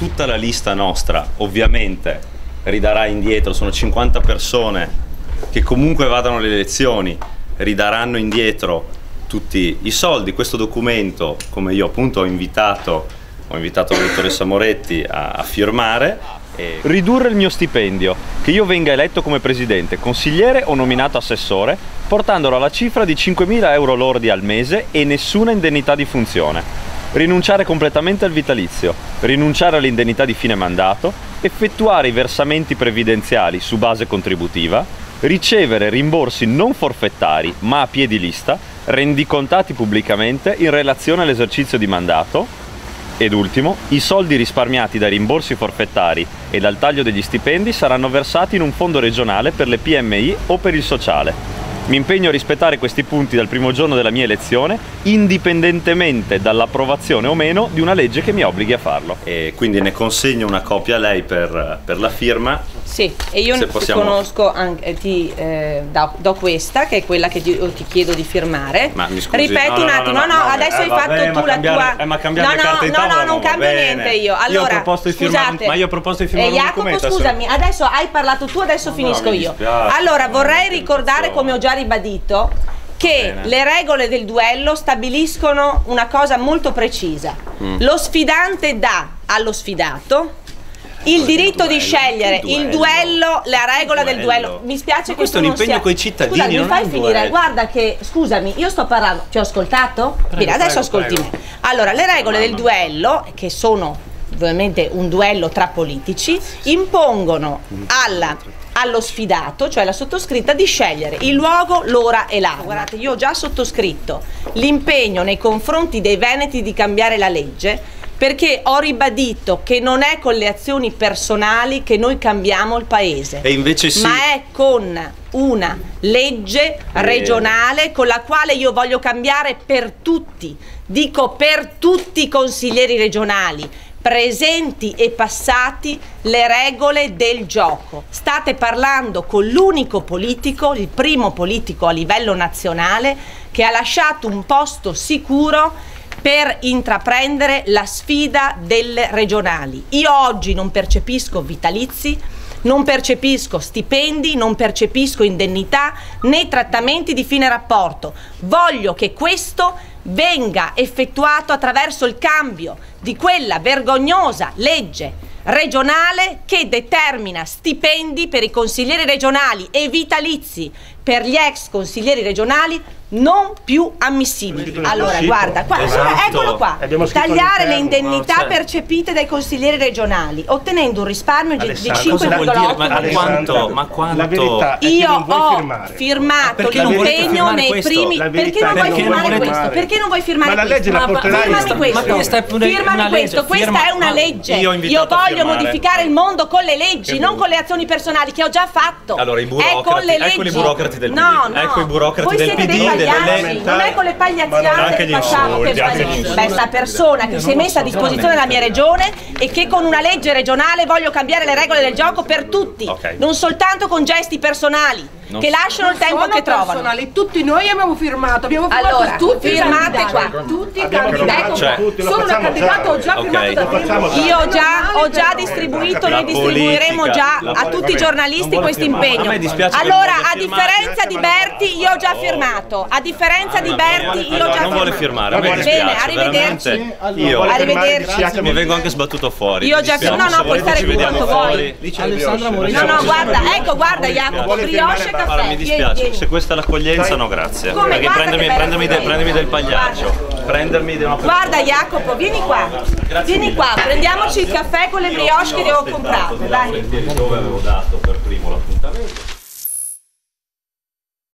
tutta la lista nostra ovviamente ridarà indietro, sono 50 persone che comunque vadano alle elezioni, ridaranno indietro tutti i soldi. Questo documento, come io appunto ho invitato, ho invitato la dottoressa Moretti a, a firmare, Ridurre il mio stipendio, che io venga eletto come presidente, consigliere o nominato assessore, portandolo alla cifra di 5.000 euro lordi al mese e nessuna indennità di funzione. Rinunciare completamente al vitalizio, rinunciare all'indennità di fine mandato, effettuare i versamenti previdenziali su base contributiva, ricevere rimborsi non forfettari ma a piedi lista, rendicontati pubblicamente in relazione all'esercizio di mandato, ed ultimo, i soldi risparmiati dai rimborsi forfettari e dal taglio degli stipendi saranno versati in un fondo regionale per le PMI o per il sociale. Mi impegno a rispettare questi punti dal primo giorno della mia elezione, indipendentemente dall'approvazione o meno di una legge che mi obblighi a farlo. E quindi ne consegno una copia a lei per, per la firma. Sì, e io possiamo... conosco anche, eh, ti eh, do, do, questa, che è quella che ti, ti chiedo di firmare. Ma mi scusi, Ripeto no, un attimo, no, no, no adesso eh, hai fatto tu la cambiare, tua. Eh, ma cambiare no, no, no, no, non cambio niente io. Allora, io ho proposto di firmare, scusate, ma io ho proposto di firmare eh, Jacopo, scusami, adesso hai parlato tu, adesso finisco io. Allora, vorrei ricordare, come ho già ribadito, che Bene. le regole del duello stabiliscono una cosa molto precisa. Mm. Lo sfidante dà allo sfidato il diritto di scegliere il duello, la regola del duello. Mi spiace Ma questo è un impegno sia... con i cittadini. Scusa, mi fai finire? Guarda che, scusami, io sto parlando. Ti ho ascoltato? Prego, Bene, adesso ascolti me. Allora, le regole del duello, che sono ovviamente un duello tra politici, impongono alla allo sfidato, cioè la sottoscritta, di scegliere il luogo, l'ora e l'arma. Guardate, io ho già sottoscritto l'impegno nei confronti dei veneti di cambiare la legge perché ho ribadito che non è con le azioni personali che noi cambiamo il paese. E invece sì. Ma è con una legge regionale con la quale io voglio cambiare per tutti, dico per tutti i consiglieri regionali presenti e passati le regole del gioco. State parlando con l'unico politico, il primo politico a livello nazionale, che ha lasciato un posto sicuro per intraprendere la sfida delle regionali. Io oggi non percepisco vitalizi, non percepisco stipendi, non percepisco indennità né trattamenti di fine rapporto. Voglio che questo venga effettuato attraverso il cambio di quella vergognosa legge regionale che determina stipendi per i consiglieri regionali e vitalizi per gli ex consiglieri regionali non più ammissibili. Allora, guarda, qua, esatto. eccolo qua. Tagliare le indennità percepite dai consiglieri regionali, ottenendo un risparmio di 5,8 Ma quanto? Ma quanto? Io ho firmato l'impegno nei primi perché non vuoi firmare questo? Perché non vuoi firmare ma la legge questo? La firmami questo. Ma questa è Firmami questo, questa è una legge. Io voglio modificare il mondo con le leggi, non con le azioni personali che ho già fatto. Allora, i burocrati, ecco i burocrati del PD. No, no. Ecco i burocrati del PD pagliacci, non è con le pagliacciate che facciamo che fa questa persona che si è messa a disposizione della mia regione e che con una legge regionale voglio cambiare le regole del gioco per tutti, okay. non soltanto con gesti personali non che lasciano il tempo che trovano. Tutti noi abbiamo firmato, abbiamo firmato allora, tutti firmate qua. Tutti i candidati. Cioè, sono una candidata, ho già okay. firmato da Io ho già, ho già distribuito, noi distribuiremo già a tutti i giornalisti questo impegno. Allora, a differenza di Berti, io ho già firmato. A differenza di Berti, io ho già non vuole firmare, a me Bene, arrivederci. Io arrivederci. Mi vengo anche sbattuto fuori. Io ho già firmato. No, no, puoi stare qui quanto vuoi. No, no, guarda, ecco, guarda Jacopo, brioche Allora mi dispiace, se questa è l'accoglienza no grazie. Come? Perché prendermi, prendermi, del, prendermi del pagliaccio. Prendermi di una Guarda Jacopo, vieni qua. Vieni qua, prendiamoci il caffè con le brioche che devo comprare. Dai. Dove avevo dato per primo l'appuntamento.